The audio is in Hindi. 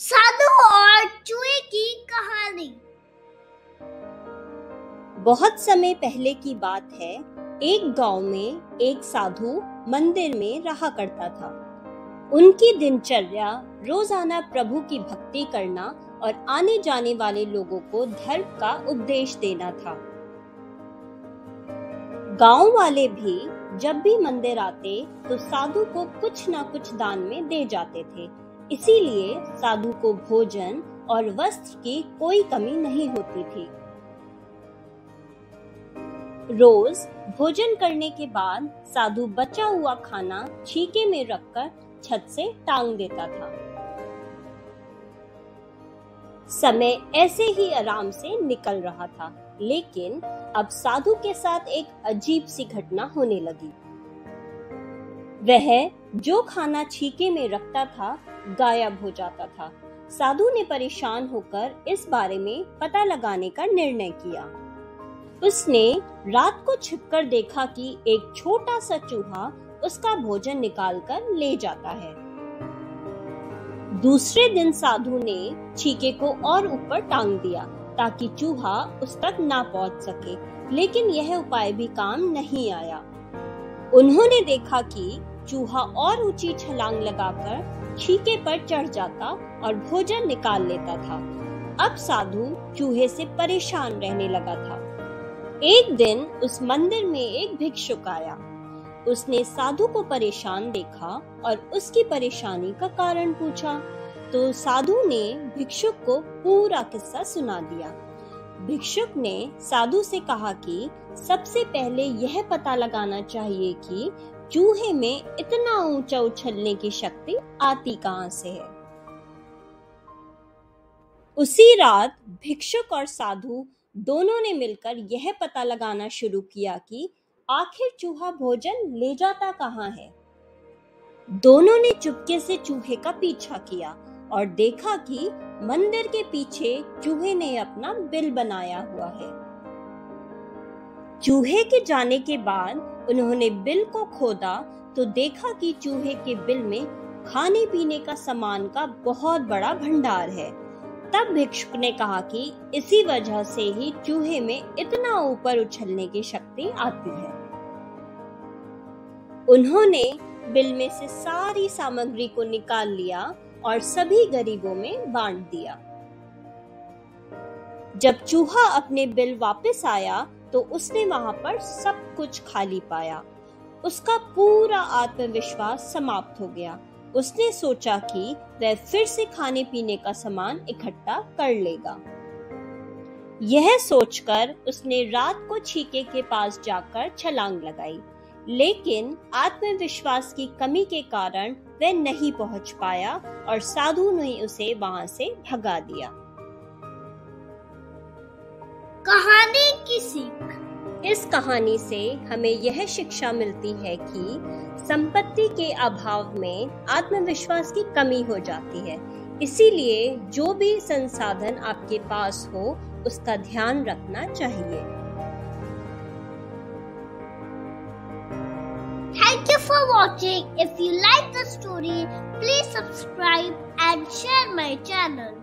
साधु और चूहे की कहानी। बहुत समय पहले की बात है, एक गाँव में एक साधु मंदिर में रहा करता था। उनकी दिनचर्या, रोज़ाना प्रभु की भक्ति करना और आने जाने वाले लोगों को धर्म का उपदेश देना था। गाँव वाले भी जब भी मंदिर आते तो साधु को कुछ ना कुछ दान में दे जाते थे। इसीलिए साधु को भोजन और वस्त्र की कोई कमी नहीं होती थी। रोज भोजन करने के बाद साधु बचा हुआ खाना छीके में रखकर छत से टांग देता था। समय ऐसे ही आराम से निकल रहा था, लेकिन अब साधु के साथ एक अजीब सी घटना होने लगी। वह जो खाना छीके में रखता था, गायब हो जाता था। साधु ने परेशान होकर इस बारे में पता लगाने का निर्णय किया। उसने रात को छिपकर देखा कि एक छोटा सा चूहा उसका भोजन निकालकर ले जाता है। दूसरे दिन साधु ने छीके को और ऊपर टांग दिया ताकि चूहा उस तक ना पहुँच सके, लेकिन यह उपाय भी काम नहीं आया। उन्होंने देखा कि चूहा और ऊँची छलांग लगाकर छीके पर चढ़ जाता और भोजन निकाल लेता था। अब साधु चूहे से परेशान रहने लगा था। एक दिन उस मंदिर में एक भिक्षुक आया। उसने साधु को परेशान देखा और उसकी परेशानी का कारण पूछा। तो साधु ने भिक्षुक को पूरा किस्सा सुना दिया। भिक्षुक ने साधु से कहा कि सबसे पहले यह पता लगाना चाहिए कि चूहे में इतना ऊँचा उछलने की शक्ति आती कहाँ से है। उसी रात भिक्षुक और साधु दोनों ने मिलकर यह पता लगाना शुरू किया कि आखिर चूहा भोजन ले जाता कहाँ है। दोनों ने चुपके से चूहे का पीछा किया और देखा कि मंदिर के पीछे चूहे ने अपना बिल बनाया हुआ है। चूहे के जाने के बाद उन्होंने बिल को खोदा तो देखा कि चूहे के बिल में खाने पीने का सामान का बहुत बड़ा भंडार है। तब भिक्षुक ने कहा कि इसी वजह से ही चूहे में इतना ऊपर उछलने की शक्ति आती है। उन्होंने बिल में से सारी सामग्री को निकाल लिया और सभी गरीबों में बांट दिया। जब चूहा अपने बिल वापस आया तो उसने वहाँ पर सब कुछ खाली पाया। उसका पूरा आत्मविश्वास समाप्त हो गया। उसने सोचा कि वह फिर से खाने पीने का सामान इकट्ठा कर लेगा। यह सोचकर उसने रात को छीके के पास जाकर छलांग लगाई। लेकिन आत्मविश्वास की कमी के कारण वह नहीं पहुँच पाया और साधु ने उसे वहाँ से भगा दिया। कहानी की सीख। इस कहानी से हमें यह शिक्षा मिलती है कि संपत्ति के अभाव में आत्मविश्वास की कमी हो जाती है। इसीलिए जो भी संसाधन आपके पास हो उसका ध्यान रखना चाहिए। Watching. If you like the story, please subscribe and share my channel.